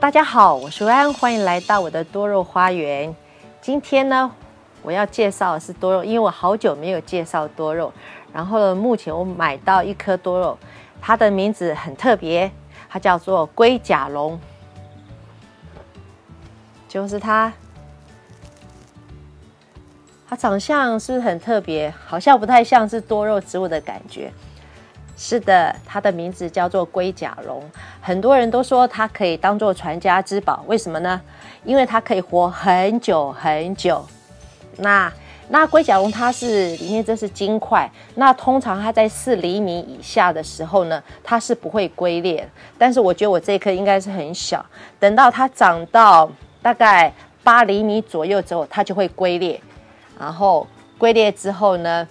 大家好，我是安，欢迎来到我的多肉花园。今天呢，我要介绍的是多肉，因为我好久没有介绍多肉。然后目前我买到一颗多肉，它的名字很特别，它叫做龟甲龙，就是它，它长相是不是很特别？好像不太像是多肉植物的感觉。是的，它的名字叫做龟甲龙。很多人都说它可以当做传家之宝，为什么呢？因为它可以活很久很久。那那龟甲龙它是里面这是金块，那通常它在四厘米以下的时候呢，它是不会龟裂。但是我觉得我这颗应该是很小，等到它长到大概八厘米左右之后，它就会龟裂。然后龟裂之后呢？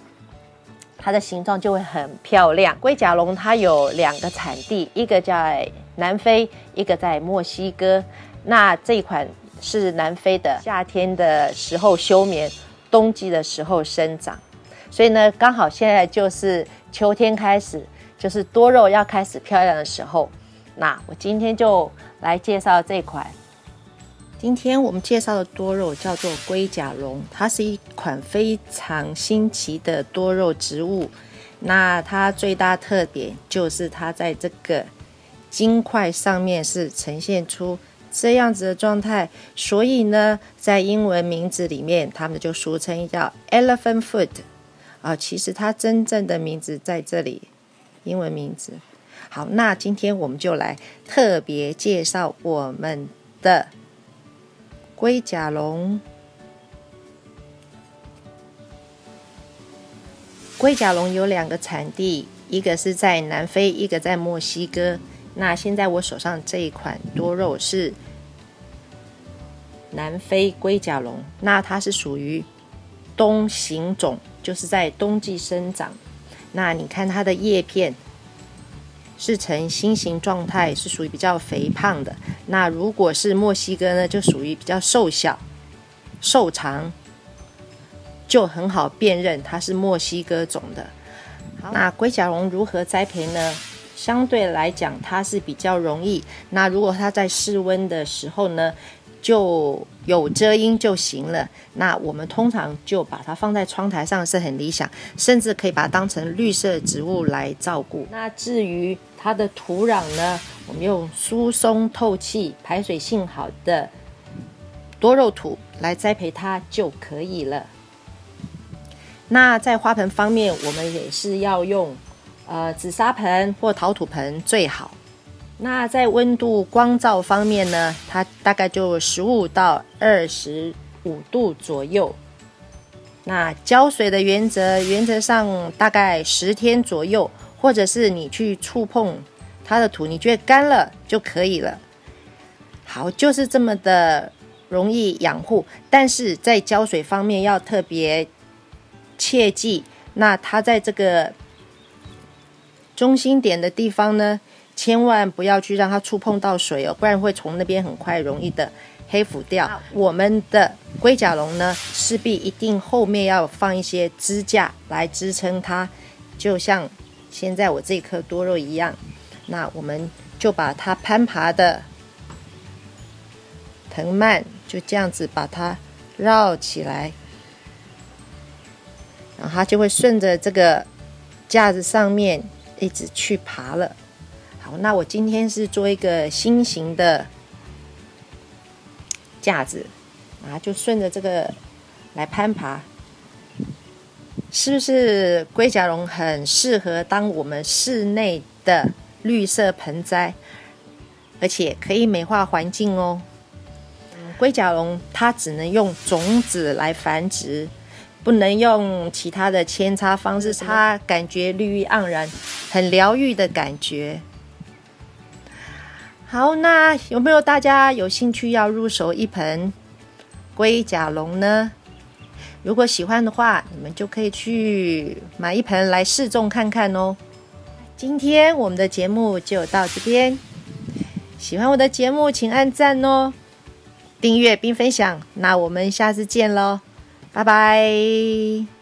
它的形状就会很漂亮。龟甲龙它有两个产地，一个在南非，一个在墨西哥。那这一款是南非的，夏天的时候休眠，冬季的时候生长。所以呢，刚好现在就是秋天开始，就是多肉要开始漂亮的时候。那我今天就来介绍这款。今天我们介绍的多肉叫做龟甲龙，它是一款非常新奇的多肉植物。那它最大特点就是它在这个茎块上面是呈现出这样子的状态，所以呢，在英文名字里面，他们就俗称叫 elephant foot 啊。其实它真正的名字在这里，英文名字。好，那今天我们就来特别介绍我们的。龟甲龙，龟甲龙有两个产地，一个是在南非，一个在墨西哥。那现在我手上这一款多肉是南非龟甲龙，那它是属于冬行种，就是在冬季生长。那你看它的叶片。是呈心形状态，是属于比较肥胖的。那如果是墨西哥呢，就属于比较瘦小、瘦长，就很好辨认它是墨西哥种的。那龟甲龙如何栽培呢？相对来讲，它是比较容易。那如果它在室温的时候呢？就有遮阴就行了。那我们通常就把它放在窗台上是很理想，甚至可以把它当成绿色植物来照顾。那至于它的土壤呢，我们用疏松透气、排水性好的多肉土来栽培它就可以了。那在花盆方面，我们也是要用呃紫砂盆或陶土盆最好。那在温度光照方面呢，它大概就十五到二十五度左右。那浇水的原则，原则上大概十天左右，或者是你去触碰它的土，你觉得干了就可以了。好，就是这么的容易养护，但是在浇水方面要特别切记。那它在这个中心点的地方呢？千万不要去让它触碰到水哦，不然会从那边很快容易的黑腐掉。我们的龟甲龙呢，势必一定后面要放一些支架来支撑它，就像现在我这颗多肉一样。那我们就把它攀爬的藤蔓就这样子把它绕起来，然后它就会顺着这个架子上面一直去爬了。那我今天是做一个新型的架子啊，就顺着这个来攀爬，是不是龟甲龙很适合当我们室内的绿色盆栽，而且可以美化环境哦。龟甲龙它只能用种子来繁殖，不能用其他的扦插方式，它感觉绿意盎然，很疗愈的感觉。好，那有没有大家有兴趣要入手一盆龟甲龙呢？如果喜欢的话，你们就可以去买一盆来试种看看哦。今天我们的节目就到这边，喜欢我的节目请按赞哦，订阅并分享。那我们下次见喽，拜拜。